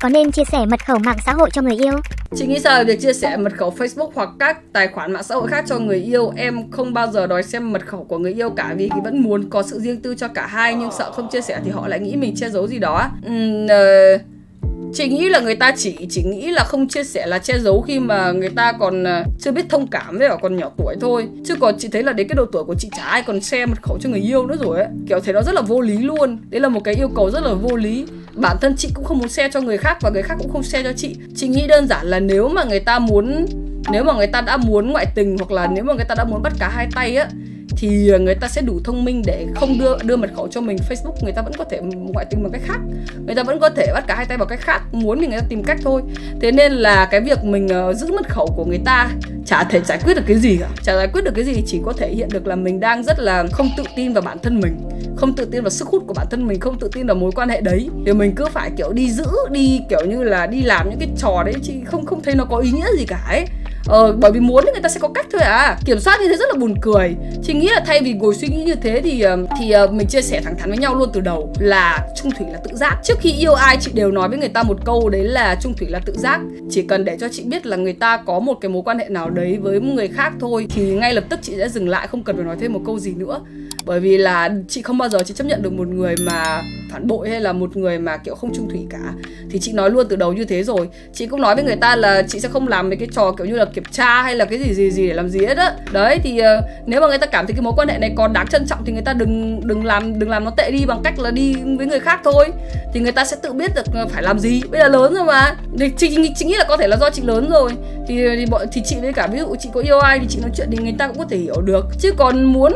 Có nên chia sẻ mật khẩu mạng xã hội cho người yêu? Chị nghĩ sao việc chia sẻ mật khẩu Facebook hoặc các tài khoản mạng xã hội khác cho người yêu? Em không bao giờ đòi xem mật khẩu của người yêu cả vì vẫn muốn có sự riêng tư cho cả hai nhưng sợ không chia sẻ thì họ lại nghĩ mình che giấu gì đó. Uhm, uh, chị nghĩ là người ta chỉ chỉ nghĩ là không chia sẻ là che giấu khi mà người ta còn ờ, chưa biết thông cảm với ở còn nhỏ tuổi thôi. Chứ còn chị thấy là đến cái độ tuổi của chị chả ai còn share mật khẩu cho người yêu nữa rồi ấy. Kiểu thấy nó rất là vô lý luôn. Đấy là một cái yêu cầu rất là vô lý. Bản thân chị cũng không muốn share cho người khác và người khác cũng không share cho chị. Chị nghĩ đơn giản là nếu mà người ta muốn nếu mà người ta đã muốn ngoại tình hoặc là nếu mà người ta đã muốn bắt cả hai tay á thì người ta sẽ đủ thông minh để không đưa đưa mật khẩu cho mình. Facebook người ta vẫn có thể ngoại tình bằng cách khác. Người ta vẫn có thể bắt cả hai tay bằng cách khác muốn thì người ta tìm cách thôi. Thế nên là cái việc mình uh, giữ mật khẩu của người ta chả thể giải quyết được cái gì cả. Chả giải quyết được cái gì chỉ có thể hiện được là mình đang rất là không tự tin vào bản thân mình không tự tin vào sức hút của bản thân mình không tự tin vào mối quan hệ đấy. Thì mình cứ phải kiểu đi giữ đi kiểu như là đi làm những cái trò đấy chị không không thấy nó có ý nghĩa gì cả ấy. Ờ, bởi vì muốn thì người ta sẽ có cách thôi à. Kiểm soát như thế rất là buồn cười. Chị nghĩ là thay vì ngồi suy nghĩ như thế thì ờ, thì ờ, mình chia sẻ thẳng thắn với nhau luôn từ đầu Là Trung Thủy là tự giác. Trước khi yêu ai chị đều nói với người ta một câu đấy là Trung Thủy là tự giác. Chỉ cần để cho chị biết là người ta có một cái mối quan hệ nào đấy với người khác thôi Thì ngay lập tức chị sẽ dừng lại không cần phải nói thêm một câu gì nữa bởi vì là chị không bao giờ chị chấp nhận được một người mà phản bội hay là một người mà kiểu không trung thủy cả. Thì chị nói luôn từ đầu như thế rồi. Chị cũng nói với người ta là chị sẽ không làm mấy cái trò kiểu như là kiểm tra hay là cái gì gì gì để làm gì hết á. Đấy thì uh, nếu mà người ta cảm thấy cái mối quan hệ này còn đáng trân trọng thì người ta đừng đừng làm đừng làm nó tệ đi bằng cách là đi với người khác thôi. Thì người ta sẽ tự biết được ờ, phải làm gì. Bây giờ lớn rồi mà. Thì chị, chị, chị nghĩ là có thể là do chị lớn rồi. Thì thì bọn thì chị với cả ví dụ chị có yêu ai thì chị nói chuyện thì người ta cũng có thể hiểu được. Chứ còn muốn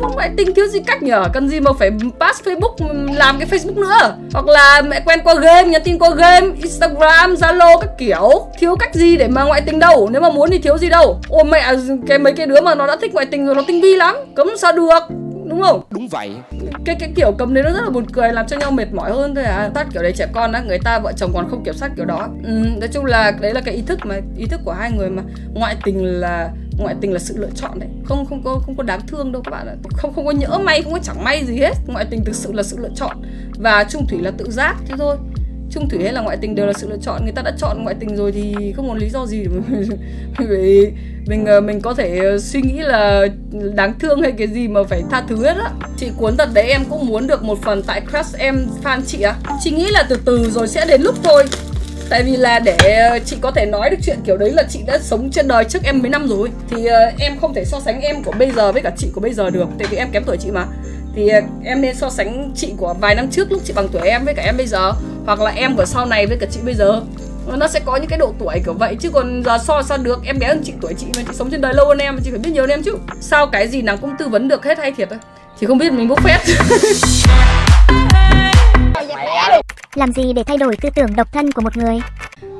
muốn ngoại tình thiếu gì cách nhở? Cần gì mà phải pass facebook làm cái facebook nữa? Hoặc là mẹ quen qua game nhắn tin qua game instagram zalo các kiểu. Thiếu cách gì để mà ngoại tình đâu? Nếu mà muốn thì thiếu gì đâu? Ôi mẹ cái mấy cái đứa mà nó đã thích ngoại tình rồi nó tinh vi lắm. Cấm sao được? Đúng không? Đúng vậy. Cái cái kiểu cầm đấy nó rất là buồn cười làm cho nhau mệt mỏi hơn thôi à. Tắt kiểu đấy trẻ con á người ta vợ chồng còn không kiểm soát kiểu đó. Ừ, nói chung là đấy là cái ý thức mà ý thức của hai người mà. Ngoại tình là ngoại tình là sự lựa chọn đấy. Không không có không có đáng thương đâu các bạn ạ. Không không có nhỡ may, không có chẳng may gì hết. Ngoại tình thực sự là sự lựa chọn. Và trung thủy là tự giác, thế thôi. Trung thủy hay là ngoại tình đều là sự lựa chọn. Người ta đã chọn ngoại tình rồi thì không có lý do gì để mình mình mình có thể suy nghĩ là đáng thương hay cái gì mà phải tha thứ hết á. Chị cuốn thật đấy, em cũng muốn được một phần tại crush em, fan chị á à? chị nghĩ là từ từ rồi sẽ đến lúc thôi tại vì là để ờ, chị có thể nói được chuyện kiểu đấy là chị đã sống trên đời trước em mấy năm rồi. Thì ờ, em không thể so sánh em của bây giờ với cả chị của bây giờ được, tại vì em kém tuổi chị mà. Thì ờ, em nên so sánh chị của vài năm trước lúc chị bằng tuổi em với cả em bây giờ, hoặc là em của sau này với cả chị bây giờ. Nó sẽ có những cái độ tuổi kiểu vậy, chứ còn giờ so sao được, em bé hơn chị, tuổi chị mà chị sống trên đời lâu hơn em, chị phải biết nhiều hơn em chứ. Sao cái gì nàng cũng tư vấn được hết hay thiệt thôi thì không biết mình bốc phét. Làm gì để thay đổi tư tưởng độc thân của một người?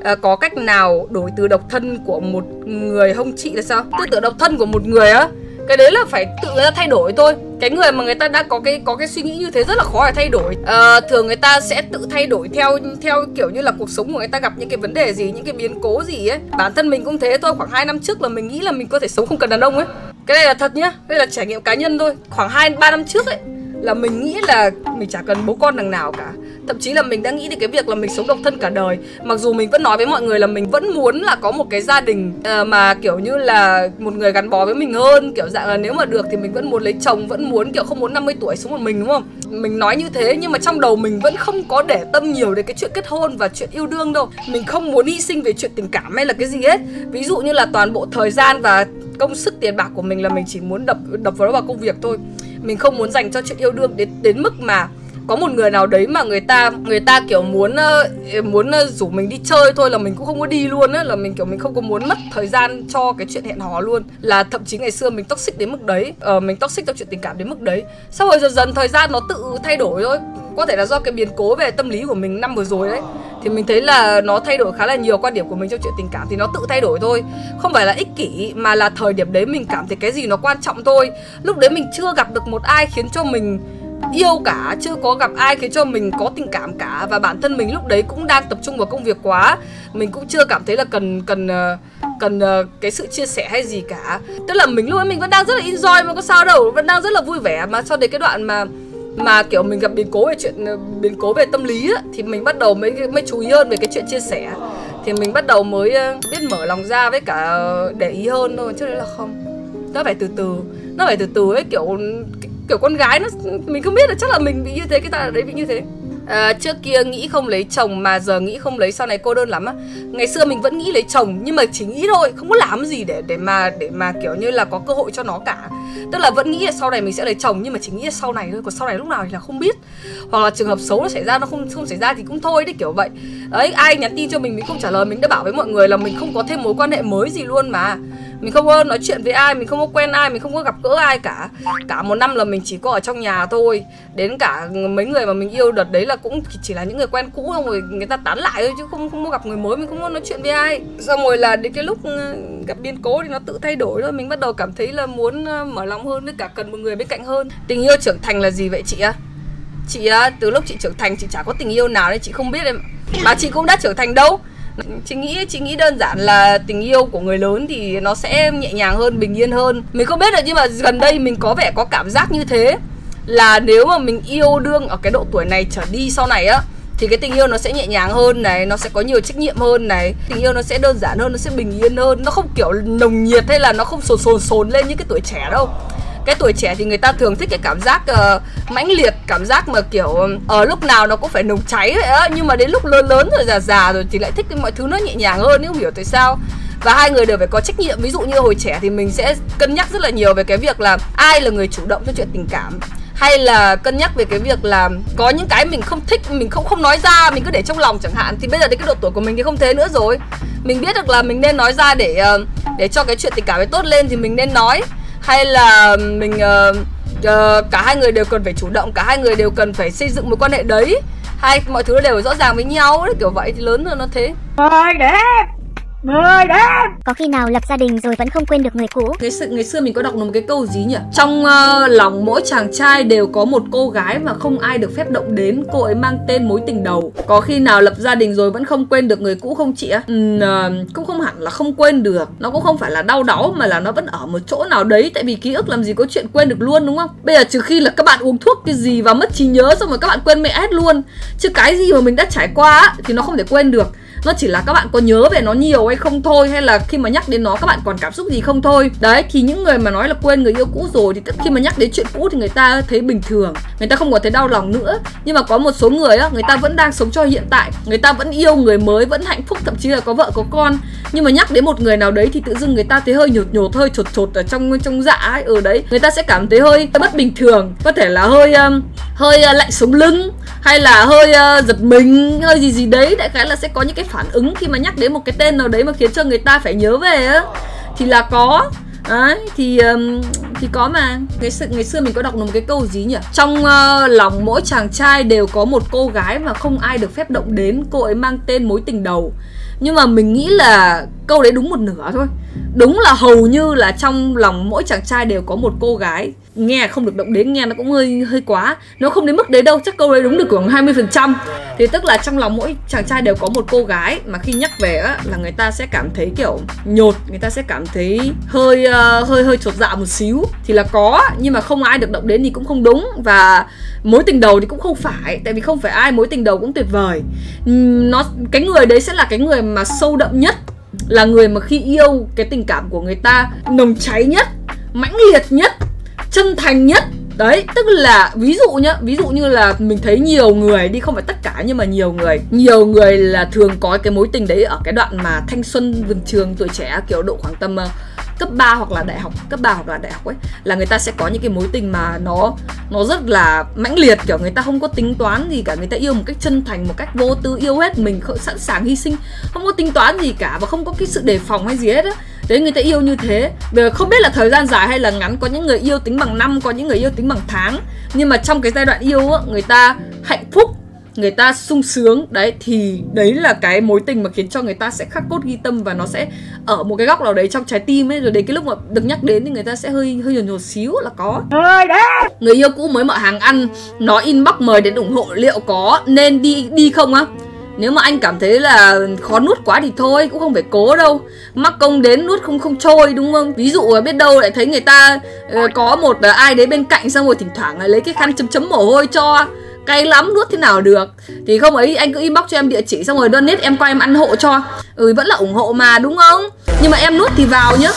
À, có cách nào đổi từ độc thân của một người không chị là sao? Tư tưởng độc thân của một người á cái đấy là phải tự người ta thay đổi thôi. Cái người mà người ta đã có cái có cái suy nghĩ như thế rất là khó để thay đổi. À, thường người ta sẽ tự thay đổi theo theo kiểu như là cuộc sống của người ta gặp những cái vấn đề gì những cái biến cố gì ấy. Bản thân mình cũng thế thôi khoảng 2 năm trước là mình nghĩ là mình có thể sống không cần đàn ông ấy. Cái này là thật nhá đây là trải nghiệm cá nhân thôi. Khoảng hai ba năm trước ấy là mình nghĩ là mình chả cần bố con đằng nào cả. Thậm chí là mình đã nghĩ đến cái việc là mình sống độc thân cả đời. Mặc dù mình vẫn nói với mọi người là mình vẫn muốn là có một cái gia đình uh, mà kiểu như là một người gắn bó với mình hơn. Kiểu dạng là nếu mà được thì mình vẫn muốn lấy chồng vẫn muốn kiểu không muốn 50 tuổi sống một mình đúng không? Mình nói như thế nhưng mà trong đầu mình vẫn không có để tâm nhiều đến cái chuyện kết hôn và chuyện yêu đương đâu. Mình không muốn hy sinh về chuyện tình cảm hay là cái gì hết. Ví dụ như là toàn bộ thời gian và công sức tiền bạc của mình là mình chỉ muốn đập đập vào đó vào công việc thôi mình không muốn dành cho chuyện yêu đương đến đến mức mà có một người nào đấy mà người ta người ta kiểu muốn ờ, ờ, muốn ờ, rủ mình đi chơi thôi là mình cũng không có đi luôn á là mình kiểu mình không có muốn mất thời gian cho cái chuyện hẹn hò luôn. Là thậm chí ngày xưa mình toxic đến mức đấy uh, mình toxic trong chuyện tình cảm đến mức đấy. Sau rồi dần dần thời gian nó tự thay đổi thôi có thể là do cái biến cố về tâm lý của mình năm vừa rồi đấy. Thì mình thấy là nó thay đổi khá là nhiều quan điểm của mình trong chuyện tình cảm thì nó tự thay đổi thôi. Không phải là ích kỷ, mà là thời điểm đấy mình cảm thấy cái gì nó quan trọng thôi. Lúc đấy mình chưa gặp được một ai khiến cho mình yêu cả, chưa có gặp ai khiến cho mình có tình cảm cả. Và bản thân mình lúc đấy cũng đang tập trung vào công việc quá. Mình cũng chưa cảm thấy là cần cần ờ, cần ờ, cái sự chia sẻ hay gì cả. Tức là mình lúc ấy mình vẫn đang rất là enjoy, mà có sao đâu, vẫn đang rất là vui vẻ. Mà cho đến cái đoạn mà mà kiểu mình gặp biến cố về chuyện biến cố về tâm lý á, thì mình bắt đầu mới mới chú ý hơn về cái chuyện chia sẻ. Thì mình bắt đầu mới ờ, biết mở lòng ra với cả ờ, để ý hơn thôi chứ đấy là không. Nó phải từ từ nó phải từ từ ấy kiểu kiểu con gái nó mình không biết là chắc là mình bị như thế cái ta đấy bị như thế à, trước kia nghĩ không lấy chồng mà giờ nghĩ không lấy sau này cô đơn lắm á. Ngày xưa mình vẫn nghĩ lấy chồng nhưng mà chỉ nghĩ thôi không có làm gì để để mà để mà kiểu như là có cơ hội cho nó cả. Tức là vẫn nghĩ là sau này mình sẽ lấy chồng nhưng mà chỉ nghĩ là sau này thôi còn sau này lúc nào thì là không biết. Hoặc là trường hợp xấu nó xảy ra nó không không xảy ra thì cũng thôi đấy kiểu vậy. Ấy ai nhắn tin cho mình mình không trả lời mình đã bảo với mọi người là mình không có thêm mối quan hệ mới gì luôn mà mình không có nói chuyện với ai, mình không có quen ai, mình không có gặp gỡ ai cả. Cả một năm là mình chỉ có ở trong nhà thôi. Đến cả mấy người mà mình yêu, đợt đấy là cũng chỉ là những người quen cũ xong rồi người ta tán lại thôi, chứ không không có gặp người mới, mình không có nói chuyện với ai. Xong rồi là đến cái lúc ừ, gặp biến cố thì nó tự thay đổi thôi. Mình bắt đầu cảm thấy là muốn ờ, mở lòng hơn với cả cần một người bên cạnh hơn. Tình yêu trưởng thành là gì vậy chị á chị á từ lúc chị trưởng thành chị chả có tình yêu nào nên chị không biết em mà chị cũng đã trưởng thành đâu chị nghĩ chị nghĩ đơn giản là tình yêu của người lớn thì nó sẽ nhẹ nhàng hơn, bình yên hơn. Mình không biết được nhưng mà gần đây mình có vẻ có cảm giác như thế. Là nếu mà mình yêu đương ở cái độ tuổi này trở đi sau này á, thì cái tình yêu nó sẽ nhẹ nhàng hơn này, nó sẽ có nhiều trách nhiệm hơn này. Tình yêu nó sẽ đơn giản hơn, nó sẽ bình yên hơn. Nó không kiểu nồng nhiệt hay là nó không sồn sồn sồn lên như cái tuổi trẻ đâu cái tuổi trẻ thì người ta thường thích cái cảm giác uh, mãnh liệt cảm giác mà kiểu ở uh, lúc nào nó cũng phải nồng cháy vậy á. Nhưng mà đến lúc lớn lớn rồi già già rồi thì lại thích cái mọi thứ nó nhẹ nhàng hơn không hiểu tại sao. Và hai người đều phải có trách nhiệm. Ví dụ như hồi trẻ thì mình sẽ cân nhắc rất là nhiều về cái việc là ai là người chủ động trong chuyện tình cảm hay là cân nhắc về cái việc là có những cái mình không thích mình không không nói ra mình cứ để trong lòng chẳng hạn. Thì bây giờ đến cái độ tuổi của mình thì không thế nữa rồi. Mình biết được là mình nên nói ra để ờ, để cho cái chuyện tình cảm ấy tốt lên thì mình nên nói hay là mình uh, uh, cả hai người đều cần phải chủ động cả hai người đều cần phải xây dựng mối quan hệ đấy. Hay mọi thứ đều rõ ràng với nhau đấy kiểu vậy thì lớn rồi nó thế. Thôi đẹp Người đẹp Có khi nào lập gia đình rồi vẫn không quên được người cũ? Ngày xưa, ngày xưa mình có đọc được một cái câu gì nhỉ? Trong uh, lòng mỗi chàng trai đều có một cô gái mà không ai được phép động đến Cô ấy mang tên mối tình đầu. Có khi nào lập gia đình rồi vẫn không quên được người cũ không chị ạ? Ừ, uh, Cũng không hẳn là không quên được. Nó cũng không phải là đau đáu mà là nó vẫn ở một chỗ nào đấy Tại vì ký ức làm gì có chuyện quên được luôn đúng không? Bây giờ trừ khi là các bạn uống thuốc cái gì và mất trí nhớ Xong rồi các bạn quên mẹ hết luôn. Chứ cái gì mà mình đã trải qua thì nó không thể quên được nó chỉ là các bạn có nhớ về nó nhiều hay không thôi hay là khi mà nhắc đến nó các bạn còn cảm xúc gì không thôi. Đấy thì những người mà nói là quên người yêu cũ rồi thì khi mà nhắc đến chuyện cũ thì người ta thấy bình thường. Người ta không có thấy đau lòng nữa. Nhưng mà có một số người á người ta vẫn đang sống cho hiện tại. Người ta vẫn yêu người mới vẫn hạnh phúc thậm chí là có vợ có con. Nhưng mà nhắc đến một người nào đấy thì tự dưng người ta thấy hơi nhột nhột hơi chột chột ở trong trong dạ ấy ở đấy. Người ta sẽ cảm thấy hơi bất bình thường. Có thể là hơi um, hơi uh, lạnh sống lưng hay là hơi uh, giật mình hơi gì gì đấy đại khái là sẽ có những cái phản ứng khi mà nhắc đến một cái tên nào đấy mà khiến cho người ta phải nhớ về á. Thì là có. Đấy thì um, thì có mà. Ngày xưa ngày xưa mình có đọc được một cái câu gì nhỉ? Trong uh, lòng mỗi chàng trai đều có một cô gái mà không ai được phép động đến cô ấy mang tên mối tình đầu nhưng mà mình nghĩ là câu đấy đúng một nửa thôi. Đúng là hầu như là trong lòng mỗi chàng trai đều có một cô gái. Nghe không được động đến nghe nó cũng hơi hơi quá. Nó không đến mức đấy đâu chắc câu đấy đúng được khoảng 20 phần trăm. Thì tức là trong lòng mỗi chàng trai đều có một cô gái mà khi nhắc về á là người ta sẽ cảm thấy kiểu nhột người ta sẽ cảm thấy hơi uh, hơi hơi chột dạ một xíu. Thì là có nhưng mà không ai được động đến thì cũng không đúng. Và mối tình đầu thì cũng không phải tại vì không phải ai mối tình đầu cũng tuyệt vời. Nó cái người đấy sẽ là cái người mà mà sâu đậm nhất là người mà khi yêu cái tình cảm của người ta nồng cháy nhất, mãnh liệt nhất, chân thành nhất. Đấy, tức là ví dụ nhá, ví dụ như là mình thấy nhiều người đi, không phải tất cả nhưng mà nhiều người nhiều người là thường có cái mối tình đấy ở cái đoạn mà thanh xuân vườn trường tuổi trẻ, kiểu độ khoảng tầm ờ, cấp 3 hoặc là đại học, cấp 3 hoặc là đại học ấy, là người ta sẽ có những cái mối tình mà nó nó rất là mãnh liệt, kiểu người ta không có tính toán gì cả, người ta yêu một cách chân thành, một cách vô tư, yêu hết mình sẵn sàng hy sinh, không có tính toán gì cả và không có cái sự đề phòng hay gì hết á. Đấy, người ta yêu như thế. Bây không biết là thời gian dài hay là ngắn, có những người yêu tính bằng năm, có những người yêu tính bằng tháng, nhưng mà trong cái giai đoạn yêu á, người ta hạnh phúc người ta sung sướng đấy thì đấy là cái mối tình mà khiến cho người ta sẽ khắc cốt ghi tâm và nó sẽ ở một cái góc nào đấy trong trái tim ấy. Rồi đến cái lúc mà được nhắc đến thì người ta sẽ hơi hơi nhột nhột xíu là có. Người yêu cũ mới mở hàng ăn nó inbox mời đến ủng hộ liệu có nên đi đi không á? Nếu mà anh cảm thấy là khó nuốt quá thì thôi cũng không phải cố đâu. Mắc công đến nuốt không không trôi đúng không? Ví dụ biết đâu lại thấy người ta uh, có một uh, ai đấy bên cạnh xong rồi thỉnh thoảng lại lấy cái khăn chấm chấm mồ hôi cho cay lắm nuốt thế nào được thì không ấy anh cứ inbox cho em địa chỉ xong rồi donate em qua em ăn hộ cho ừ vẫn là ủng hộ mà đúng không nhưng mà em nuốt thì vào nhá